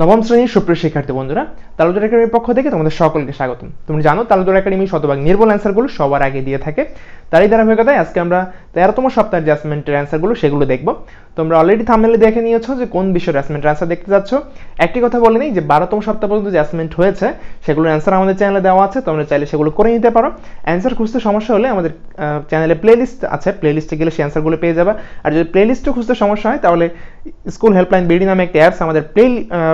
নবম শ্রেণির সুপ্রিয় শিক্ষার্থী বন্ধুরা তালুদার একাডেমির পক্ষ থেকে তোমাদের সকলকে স্বাগতম। তুমি জানো তালুদার একাডেমি শতভাগ নির্ভুল অ্যান্সারগুলো সবার আগে দিয়ে থাকে। তারই ধারাবাহিকতায় আজকে আমরা তেরোতম সপ্তাহের যে অ্যাসমেন্টের অ্যান্সারগুলো সেগুলো দেখব। তোমরা অলরেডি থামনেলে দেখে নিয়েছো যে কোন বিষয়ের অ্যাসমেন্টের অ্যান্সার দেখতে যাচ্ছ একটি কথা বলে নিই যে বারোতম সপ্তাহ পর্যন্ত যে অ্যাসমেন্ট হয়েছে, সেগুলোর অ্যান্সার আমাদের চ্যানেলে দেওয়া আছে, তোমরা চাইলে সেগুলো করে নিতে পারো। অ্যান্সার খুঁজতে সমস্যা হলে আমাদের চ্যানেলে প্লেলিস্ট আছে প্লেলিস্টে গেলে সেই অ্যান্সারগুলো পেয়ে যাবে। আর যদি প্লেলিস্টও খুঁজতে সমস্যা হয়, তাহলে স্কুল হেল্পলাইন বিডি নামে একটা অ্যাপস আমাদের প্লে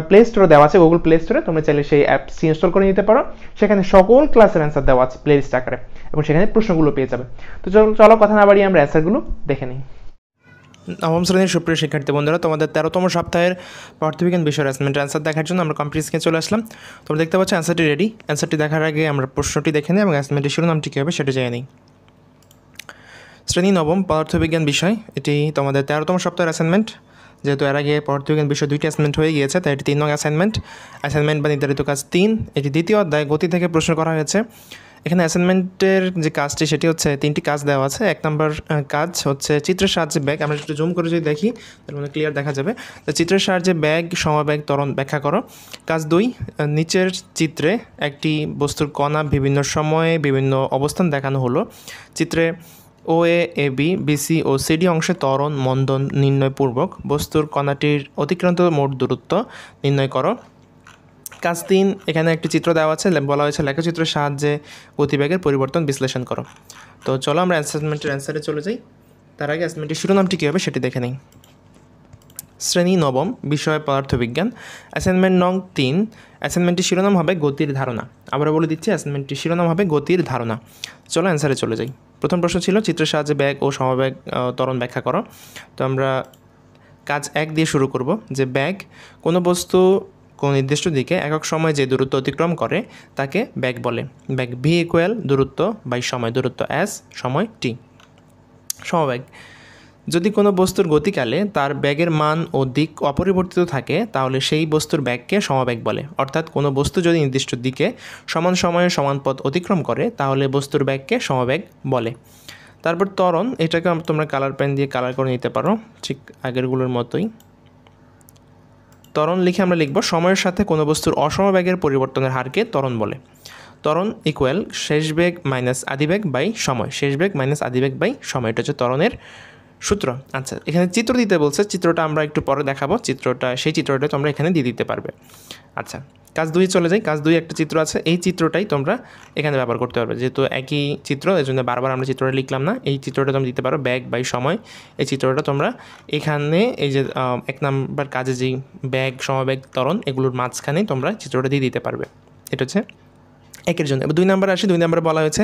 প্লে স্টোরে দেওয়া আছে গুগল প্লে স্টোরে তোমরা চাইলে সেই অ্যাপস ইনস্টল করে নিতে পারো। সেখানে সকল ক্লাসের অ্যান্সার দেওয়া আছে প্লেলিস্ট আকারে। এবং সেখানে প্রশ্নগুলো পেয়ে যাবে। তো চলো চলো কথা না বাড়িয়ে আমরা অ্যান্সারগুলো দেখে নিই। নবম শ্রেণির সুপ্রিয় শিক্ষার্থী বন্ধুরা, তোমাদের তেরোতম সপ্তাহের পদার্থবিজ্ঞান বিষয়ের অ্যাসাইনমেন্ট অ্যান্সার দেখার জন্য আমরা কম্পিউটার স্ক্রিনে চলে আসলাম। তোমরা দেখতে পাচ্ছ অ্যান্সারটি রেডি অ্যান্সারটি দেখার আগে আমরা প্রশ্নটি দেখে নিই এবং অ্যাসাইনমেন্টের শিরোনামটি কী হবে সেটা জেনে নিই। শ্রেণি নবম পদার্থবিজ্ঞান বিষয়। এটি তোমাদের তেরোতম সপ্তাহের অ্যাসাইনমেন্ট যেহেতু এর আগে পদার্থবিজ্ঞান বিষয় দুইটি অ্যাসাইনমেন্ট হয়ে গিয়েছে, তাই এটি তিন নং অ্যাসাইনমেন্ট অ্যাসাইনমেন্ট বা নির্ধারিত কাজ তিন। এটি দ্বিতীয় অধ্যায় গতি থেকে প্রশ্ন করা হয়েছে। এখানে অ্যাসাইনমেন্টের যে কাজটি, সেটি হচ্ছে তিনটি কাজ দেওয়া আছে। এক নম্বর কাজ হচ্ছে চিত্রের সাহায্যে ব্যাগ। আমরা একটু জুম করে যদি দেখি তার মানে ক্লিয়ার দেখা যাবে। তো চিত্রের সাহায্যে ব্যাগ, সমব্যাগ, ত্বরণ ব্যাখ্যা করো। কাজ দুই নিচের চিত্রে একটি বস্তুর কণা বিভিন্ন সময়ে বিভিন্ন অবস্থান দেখানো হলো। চিত্রে O A A B BC O CD অংশে ত্বরণ, মন্দন, নির্ণয়পূর্বক বস্তুর কণাটির অতিক্রান্ত মোট দূরত্ব নির্ণয় করো। কাজ তিন এখানে একটি চিত্র দেওয়া আছে বলা হয়েছে লেখচিত্রের সাহায্যে গতিবেগের পরিবর্তন বিশ্লেষণ করো। তো চলো আমরা অ্যাসাইনমেন্টের অ্যান্সারে চলে যাই। তার আগে অ্যাসাইনমেন্টের শিরোনামটি কী হবে সেটি দেখে নিই। শ্রেণি নবম, বিষয় পদার্থবিজ্ঞান অ্যাসাইনমেন্ট নং তিন অ্যাসাইনমেন্টটির শিরোনাম হবে গতির ধারণা। আবার বলে দিচ্ছি অ্যাসাইনমেন্টটির শিরোনাম হবে গতির ধারণা। চলো অ্যান্সারে চলে যাই। প্রথম প্রশ্ন ছিল, চিত্রের সাহায্যে ব্যাগ ও সমবেগ ত্বরণ ব্যাখ্যা করো। তো আমরা কাজ এক দিয়ে শুরু করব, যে ব্যাগ কোনো বস্তু কোনো নির্দিষ্ট দিকে একক সময় যে দূরত্ব অতিক্রম করে, তাকে ব্যাগ বলে। ব্যাগ ভি ইকুয়াল দূরত্ব বাই সময়, দূরত্ব এস সময় টি সমবেগ যদি কোনো বস্তুর গতিকালে তার ব্যাগের মান ও দিক অপরিবর্তিত থাকে, তাহলে সেই বস্তুর ব্যাগকে সমবেগ বলে। অর্থাৎ কোনো বস্তু যদি নির্দিষ্ট দিকে সমান সময়ে সমান পথ অতিক্রম করে, তাহলে বস্তুর ব্যাগকে সমবেগ বলে। তারপর ত্বরণ এটাকে তোমরা কালার পেন দিয়ে কালার করে নিতে পারো। ঠিক আগেরগুলোর মতোই। ত্বরণ লিখে আমরা লিখব, সময়ের সাথে কোনো বস্তুর অসমবেগের পরিবর্তনের হারকে ত্বরণ বলে। ত্বরণ ইকুয়াল শেষ বেগ মাইনাস আদিবেগ বাই সময়। শেষ বেগ মাইনাস আদিবেগ বাই সময়। এটা হচ্ছে ত্বরণের সূত্র। আচ্ছা এখানে চিত্র দিতে বলছে, চিত্রটা আমরা একটু পরে দেখাবো। চিত্রটা, সেই চিত্রটা তোমরা এখানে দিয়ে দিতে পারবে। আচ্ছা কাজ দুই চলে যাই কাজ দুই একটা চিত্র আছে, এই চিত্রটাই তোমরা এখানে ব্যবহার করতে পারবে। যেহেতু একই চিত্র এই জন্য বারবার আমরা চিত্রটা লিখলাম না, এই চিত্রটা তোমরা দিতে পারো, ব্যাগ বাই সময়, এই চিত্রটা তোমরা এখানে এই যে এক নাম্বার কাজে যেই ব্যাগ, সমব্যাগ, ত্বরণ, এগুলোর মাঝখানে তোমরা চিত্রটা দিয়ে দিতে পারবে। এটা হচ্ছে একের জন্য। দুই নম্বরে আসি, দুই নম্বরে বলা হয়েছে,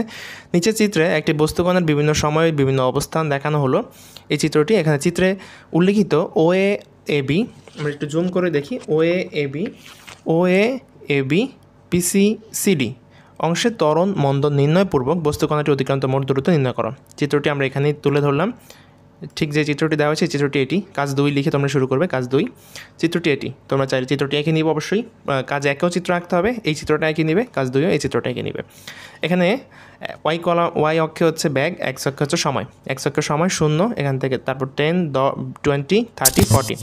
নিচের চিত্রে একটি বস্তুকণার বিভিন্ন সময়ে, বিভিন্ন অবস্থান দেখানো হলো। এই চিত্রটি এখানে চিত্রে উল্লিখিত ও এ এ বি আমরা একটু জুম করে দেখি O A A B O A A B BC CD অংশের ত্বরণ মন্দন নির্ণয়পূর্বক বস্তুকণাটি অতিক্রান্ত মোট দূরত্ব নির্ণয় করো। চিত্রটি আমরা এখানেই তুলে ধরলাম। ঠিক যে চিত্রটি দেওয়া হয়েছে, চিত্রটি এটি। কাজ দুই লিখে তোমরা শুরু করবে, কাজ দুই। চিত্রটি এটি। তোমরা চাইলে চিত্রটি এঁকে নিবে অবশ্যই। কাজ একেও চিত্র আঁকতে হবে। এই চিত্রটা এঁকে নিবে, কাজ দুইও এই চিত্রটা এঁকে নিবে। এখানে ওয়াই কলা ওয়াই অক্ষে হচ্ছে ব্যাগ এক্স অক্ষে হচ্ছে সময়। এক্স অক্ষের সময় শূন্য, এখান থেকে তারপর টেন দ টোয়েন্টি থার্টি ফর্টি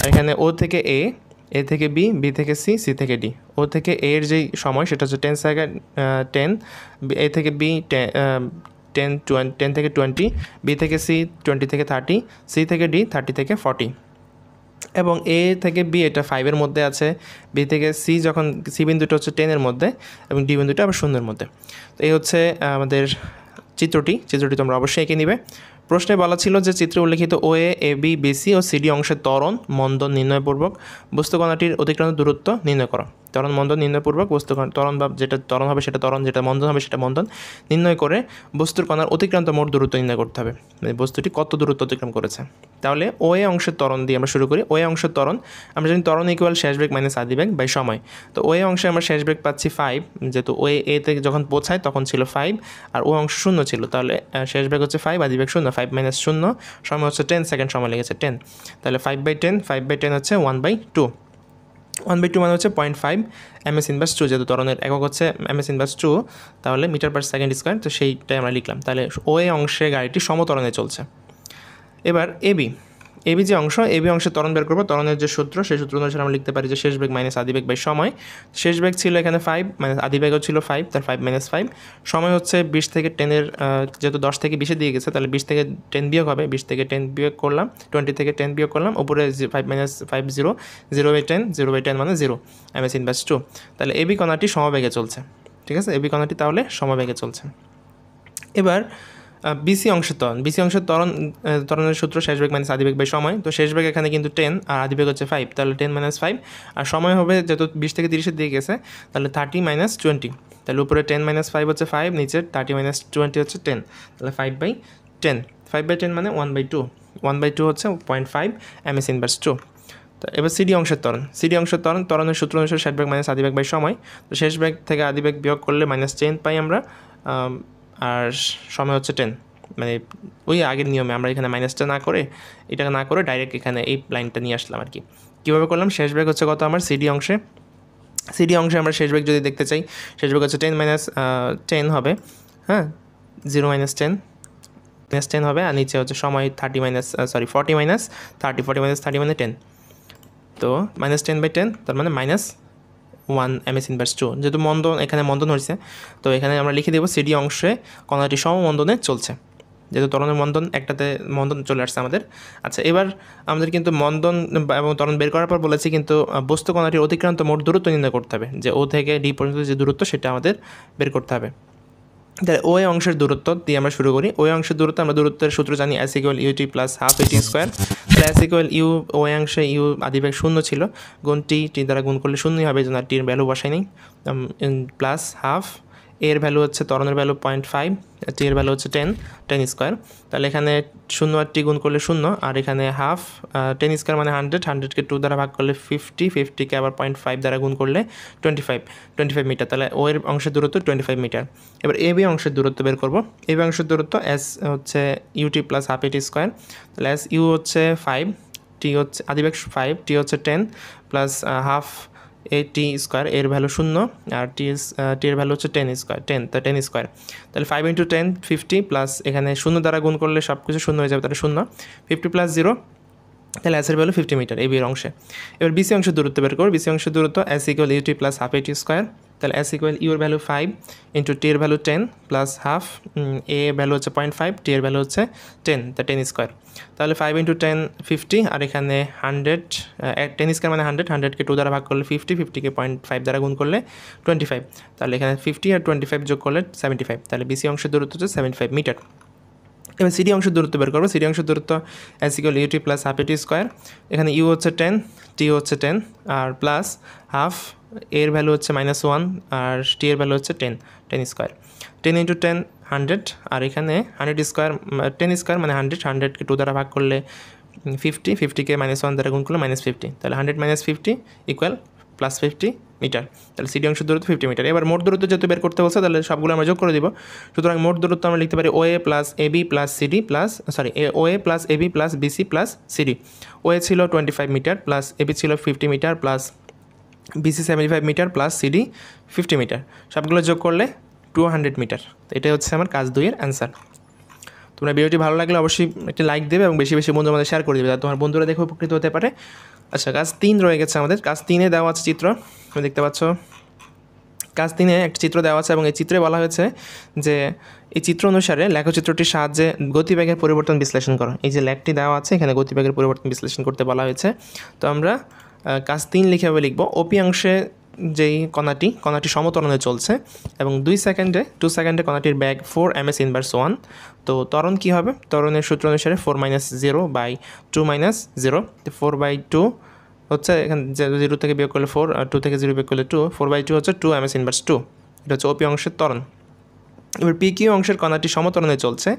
আর এখানে ও থেকে এ এ থেকে বি বি থেকে সি সি থেকে ডি ও থেকে এর যেই সময়, সেটা হচ্ছে টেন সেকেন্ড টেন এ থেকে বি টেন টেন থেকে টোয়েন্টি বি থেকে সি টোয়েন্টি থেকে থার্টি সি থেকে ডি থার্টি থেকে ফর্টি এবং এ থেকে বি এটা ফাইভের মধ্যে আছে। বি থেকে সি যখন সি বিন্দুটা হচ্ছে টেনের মধ্যে এবং ডি বিন্দুটা আবার শূন্যের মধ্যে। তো এই হচ্ছে আমাদের চিত্রটি। চিত্রটি তোমরা অবশ্যই এঁকে নিবে। প্রশ্নে বলা ছিল যে চিত্রে উল্লেখিত O A A B BC O CD অংশের ত্বরণ মন্দন নির্ণয়পূর্বক বস্তুকণাটির অতিক্রান্ত দূরত্ব নির্ণয় করো। ত্বরণ মন্দন নির্ণয়পূর্বক বস্তু ত্বরণ বা যেটা ত্বরণ হবে সেটা ত্বরণ, যেটা মন্দন হবে সেটা মন্দন নির্ণয় করে বস্তুর কণার অতিক্রান্ত মোট দূরত্ব নির্ণয় করতে হবে। মানে বস্তুটি কত দূরত্ব অতিক্রম করেছে। তাহলে ও এ অংশের ত্বরণ দিয়ে আমরা শুরু করি। ও এ অংশের ত্বরণ, আমরা জানি ত্বরণ ইকুয়াল শেষ বেগ মাইনাস আদি বেগ বাই সময়। তো ও এ অংশে আমরা শেষ বেগ পাচ্ছি ফাইভ যেহেতু ও এ যখন পৌঁছায় তখন ছিল ফাইভ আর ও অংশ শূন্য ছিল। তাহলে শেষ বেগ হচ্ছে ফাইভ আদি বেগ শূন্য ফাইভ মাইনাস শূন্য, সময় হচ্ছে টেন সেকেন্ড সময় লেগেছে টেন তাহলে five by ten five by ten হচ্ছে one by two one by two মানে হচ্ছে point five M S inverse two যেহেতু তরণের একক হচ্ছে এম এস ইনভার্স টু তাহলে মিটার পার সেকেন্ড স্কোয়ার তো সেইটাই আমরা লিখলাম। তাহলে ওয়ে অংশে গাড়িটি সমতরণে চলছে। এবার এবি এবি যে অংশ এবি অংশের ত্বরণ বের করব। ত্বরণের যে সূত্র, সেই সূত্র অনুসারে আমরা লিখতে পারি যে শেষ বেগ মাইনাস আদি বেগ বাই সময়। শেষ বেগ ছিল এখানে ফাইভ মাইনাস আদি বেগও ছিল ফাইভ তার ফাইভ মাইনাস ফাইভ সময় হচ্ছে বিশ থেকে টেনের যেহেতু দশ থেকে বিশে দিয়ে গেছে, তাহলে বিশ থেকে টেন বিয়োগ হবে। বিশ থেকে টেন বিয়োগ করলাম টোয়েন্টি থেকে টেন বিয়োগ করলাম, উপরে five minus five zero zero by ten zero by ten মানে zero M S inverse two তাহলে এবি কণাটি সমবেগে চলছে, ঠিক আছে? এবি কণাটি তাহলে সমবেগে চলছে। এবার বিসি অংশের ত্বরণ। বিসি অংশের ত্বরণ ত্বরণের সূত্র শেষ বেগ মাইনাস আদিবেগ বাই সময়। তো শেষ বেগ এখানে কিন্তু টেন আর আদিবেগ হচ্ছে ফাইভ তাহলে টেন মাইনাস ফাইভ আর সময় হবে যেহেতু বিশ থেকে তিরিশের দিয়ে গেছে, তাহলে থার্টি মাইনাস টোয়েন্টি তাহলে উপরে টেন মাইনাস ফাইভ হচ্ছে ফাইভ নিচে থার্টি মাইনাস টোয়েন্টি হচ্ছে টেন তাহলে five by ten five by ten মানে one by two one by two হচ্ছে point five M S inverse two তো এবার সিডি অংশের ত্বরণ। সিডি অংশের ত্বরণ, ত্বরণের সূত্র অনুসারে শেষ বেগ মাইনাস আদিবেগ বাই সময়। তো শেষ বেগ থেকে আদিবেগ বিয়োগ করলে মাইনাস টেন পাই আমরা আর সময় হচ্ছে টেন মানে ওই আগের নিয়মে আমরা এখানে মাইনাসটা না করে এটা না করে ডাইরেক্ট এখানে এই লাইনটা নিয়ে আসলাম আর কি। কীভাবে করলাম? শেষ ব্রেক হচ্ছে কত আমার? সিডি অংশে। সিডি অংশে আমরা শেষ ব্রেক যদি দেখতে চাই, শেষ ব্রেক হচ্ছে টেন মাইনাস টেন হবে হ্যাঁ? Zero minus ten minus ten হবে, আর নিচে হচ্ছে সময় thirty minus sorry forty minus thirty forty minus thirty মানে টেন তো মাইনাস টেন বাই টেন তার মানে minus one M S inverse two যেহেতু মন্দন, এখানে মন্দন হয়েছে, তো এখানে আমরা লিখে দেবো সিডি অংশে কণাটি সমমন্দনে চলছে। যেহেতু তরণের মন্দন, একটাতে মন্দন চলে আসছে আমাদের। আচ্ছা এবার আমাদের কিন্তু মন্দন এবং তরণ বের করার পর বলেছি কিন্তু বস্তু কণাটির অতিক্রান্ত মোট দূরত্ব নির্ণয় করতে হবে। যে ও থেকে ডি পর্যন্ত যে দূরত্ব, সেটা আমাদের বের করতে হবে। তাহলে ওই অংশের দূরত্ব দিয়ে আমরা শুরু করি। ওই অংশের দূরত্ব, আমরা দূরত্বের সূত্র জানি S equal UT plus half AT square equal U ওয়াংশে you আদিবেগ শূন্য ছিল। গুণটি টি দ্বারা গুণ করলে শূন্যই হবে, যেন টির ভ্যালু বসাই নেই। প্লাস হাফ এর ভ্যালু হচ্ছে তরণের ভ্যালু পয়েন্ট ফাইভ টি এর ভ্যালু হচ্ছে টেন টেন স্কোয়ার তাহলে এখানে শূন্য আর টি গুণ করলে শূন্য, আর এখানে হাফ টেন স্কোয়ার মানে হান্ড্রেড হান্ড্রেডকে টু দ্বারা ভাগ করলে ফিফটি ফিফটিকে আবার পয়েন্ট ফাইভ দ্বারা গুণ করলে twenty five twenty five metre তাহলে ও এর অংশের দূরত্ব টোয়েন্টি ফাইভ মিটার এবার এ বি অংশের দূরত্ব বের করব। এ বি অংশের দূরত্ব এস হচ্ছে UT plus half AT square তাহলে এস ইউ হচ্ছে ফাইভ টি হচ্ছে, আদিবেগ ফাইভ টি হচ্ছে ten plus half A T square এর ভ্যালু শূন্য, আর টি টি এর ভ্যালু হচ্ছে টেন স্কোয়ার টেন তা টেন স্কোয়ার তাহলে five into ten fifty plus এখানে শূন্য দ্বারা গুণ করলে সব কিছু শূন্য হয়ে যাবে, তাহলে শূন্য। ফিফটি প্লাস জিরো তাহলে অ্যাসের ভ্যালু ফিফটি মিটার এই বিয়ের অংশে। এবার বিসি অংশের দূরত্ব বের করো বিসি অংশের দূরত্ব S equal UT plus half AT square তাহলে এস ইকুয়াল ইউর ভ্যালু ফাইভ ইন্টু টি এর value ten plus half A value হচ্ছে পয়েন্ট ফাইভ টি এর ভ্যালু হচ্ছে টেন তা টেন স্কোয়ার তাহলে ফাইভ ইন্টু টেন ফিফটি আর এখানে হান্ড্রেড টেন স্কোয়ার মানে হান্ড্রেড হান্ড্রেডকে টু দ্বারা ভাগ করলে ফিফটি ফিফটিকে পয়েন্ট ফাইভ দ্বারা গুণ করলে টোয়েন্টি ফাইভ তাহলে এখানে ফিফটি আর টোয়েন্টি ফাইভ যোগ করলে সেভেন্টি ফাইভ তাহলে বিসি অংশের দূরত্ব হচ্ছে সেভেন্টি ফাইভ মিটার এবার সিডি অংশের দূরত্ব বের করব। সিডি অংশের দূরত্ব equal UT plus half AT square. এখানে ইউ হচ্ছে টেন, টি হচ্ছে টেন, আর প্লাস হাফ এর ভ্যালু হচ্ছে মাইনাস ওয়ান, আর টি এর ভ্যালু হচ্ছে ten ten square. Ten into ten, hundred, আর এখানে হান্ড্রেড স্কোয়ার টেন স্কোয়ার মানে হান্ড্রেড হান্ড্রেডকে টু দ্বারা ভাগ করলে ফিফটি ফিফটিকে মাইনাস ওয়ান দ্বারা গুণ করলে মাইনাস ফিফটি। তাহলে hundred minus fifty equal plus fifty metre তাহলে সিডি অংশ দূরত্ব ফিফটি মিটার এবার মোট দূরত্ব যেহেতু বের করতে বলছে, তাহলে সবগুলো আমরা যোগ করে দিব। সুতরাং মোট দূরত্ব আমরা লিখতে পারি O A plus A B plus CD plus sorry O A plus A B plus BC plus CD O A ছিল twenty five metre plus A B ছিল fifty metre plus BC seventy five metre plus CD fifty metre সবগুলো যোগ করলে two hundred metre এটাই হচ্ছে আমার কাজ দুইয়ের অ্যান্সার তোমরা ভিডিওটি ভালো লাগলে অবশ্যই একটি লাইক দেবে এবং বেশি বেশি বন্ধুর মধ্যে শেয়ার করে দেবে, যাতে তোমার বন্ধুরা দেখে উপকৃত হতে পারে। আচ্ছা কাজ তিন রয়ে গেছে আমাদের। কাজ তিনে দেওয়া আছে চিত্র তুমি দেখতে পাচ্ছ। কাজ তিনে একটা চিত্র দেওয়া আছে এবং এই চিত্রে বলা হয়েছে যে, এই চিত্র অনুসারে লেখচিত্রটির সাহায্যে গতিবেগের পরিবর্তন বিশ্লেষণ করো। এই যে লেখটি দেওয়া আছে, এখানে গতিবেগের পরিবর্তন বিশ্লেষণ করতে বলা হয়েছে। তো আমরা কাজ তিন লিখেভাবে লিখব। ওপি অংশে যেই কণাটি কণাটি সমতরণে চলছে এবং দুই সেকেন্ডে টু সেকেন্ডে কণাটির bag four M S inverse one তো ত্বরণ কী হবে? ত্বরণের সূত্র অনুসারে four minus zero by two minus zero four by two হচ্ছে এখানে জিরো থেকে বিয়োগ করলে ফোর আর টু থেকে জিরো বিয়োগ করলে টু ফোর বাই টু হচ্ছে two M S inverse two এটা হচ্ছে ওপি অংশের ত্বরণ। এবার পি কিউ অংশের কণাটি সমতরণে চলছে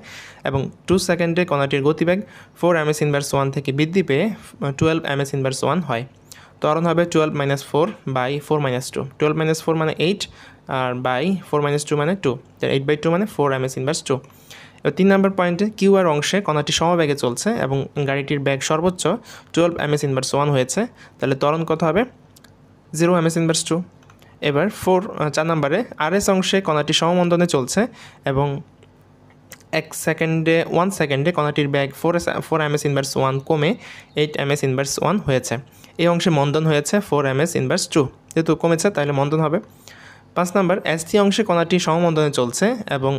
এবং টু সেকেন্ডে কণাটির গতিবেগ four M S inverse one থেকে বৃদ্ধি পেয়ে twelve M S inverse one হয়। ত্বরণ হবে twelve minus four by four minus two twelve minus four মানে এইট আর বাই ফোর মাইনাস টু মানে টু এইট বাই টু মানে four M S inverse two এবার তিন নম্বর পয়েন্টে কিউ আর অংশে কণাটি সমবেগে চলছে এবং গাড়িটির ব্যাগ সর্বোচ্চ twelve M S inverse one হয়েছে। তাহলে ত্বরণ কত হবে? Zero M S inverse two এবার ফোর চার নম্বরে আর এস অংশে কণাটি সমমন্দনে চলছে এবং এক সেকেন্ডে ওয়ান সেকেন্ডে কণাটির bag four four m s inverse one কমে eight m s inverse one হয়েছে। এই অংশে মন্দন হয়েছে four m s inverse two যেহেতু কমেছে, তাহলে মন্দন হবে। পাঁচ নম্বর এসটি অংশে কণাটি সমমন্দনে চলছে এবং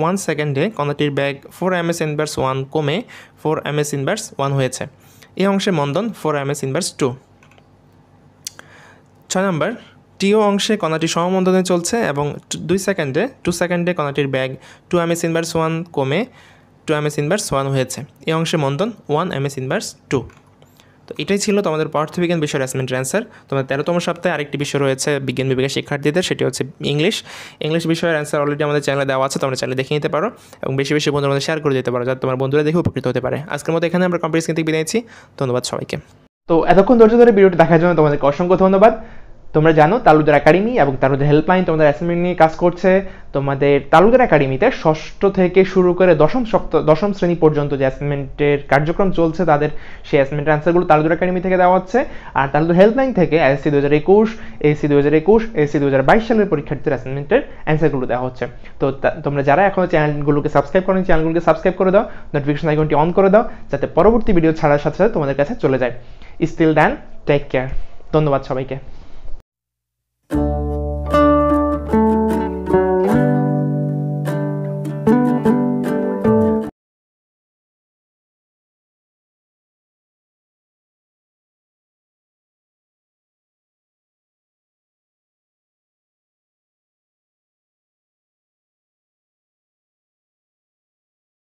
ওয়ান সেকেন্ডে কণাটির bag four m s inverse one কমে four m s inverse one হয়েছে। এই অংশে মন্দন four m s inverse two ছয় নম্বর টিও অংশে কণাটি সমমন্দনে চলছে এবং দুই সেকেন্ডে টু সেকেন্ডে কণাটির bag two m s inverse one কমে two m s inverse one হয়েছে। এই অংশে মন্দন one m s inverse two তো এটাই ছিল তোমাদের পদার্থবিজ্ঞান বিষয়ের অ্যাসমেন্টের অ্যান্সার তোমাদের তেরোতম সপ্তাহে আরেকটি বিষয় রয়েছে বিজ্ঞান বিভাগের শিক্ষার্থীদের, সেটি হচ্ছে ইংলিশ ইংলিশ বিষয়ের অ্যান্সার অলরেডি আমাদের চ্যানেলে দেওয়া আছে, তোমরা চ্যানেলে দেখে নিতে পারো এবং বেশি বেশি বন্ধুর মধ্যে শেয়ার করে দিতে পারো যাতে তোমার বন্ধুরা দেখে উপকৃত হতে পারে। আজকের মতো এখানে আমরা কম্পিটিশন থেকে বিদায়ছি ধন্যবাদ সবাইকে। তো এতক্ষণ ধৈর্য ধরে ভিডিওটি দেখার জন্য তোমাদেরকে অসংখ্য ধন্যবাদ। তোমরা জানো তালুদার একাডেমি এবং তালুদার হেল্পলাইন তোমাদের অ্যাসাইনমেন্ট নিয়ে কাজ করছে, তোমাদের তালুদার একাডেমিতে ষষ্ঠ থেকে শুরু করে দশম সপ্তাহ দশম শ্রেণি পর্যন্ত যে অ্যাসাইনমেন্টের কার্যক্রম চলছে, তাদের সেই অ্যাসাইনমেন্টের অ্যান্সারগুলো তালুদার একাডেমি থেকে দেওয়া হচ্ছে। আর তালুদার হেল্পলাইন থেকে এসসি দু হাজার একুশ এসি দু হাজার একুশ এসি দু হাজার বাইশ সালের পরীক্ষার্থীদের অ্যাসাইনমেন্টের অ্যান্সারগুলো দেওয়া হচ্ছে। তো তোমরা যারা এখনও চ্যানেলগুলোকে সাবস্ক্রাইব করেন চ্যানেলগুলোকে সাবস্ক্রাইব করে দাও নোটিফিকেশন আইকনটি অন করে দাও, যাতে পরবর্তী ভিডিও ছাড়ার সাথে সাথে তোমাদের কাছে চলে যায়। স্টিল দেন টেক কেয়ার ধন্যবাদ সবাইকে।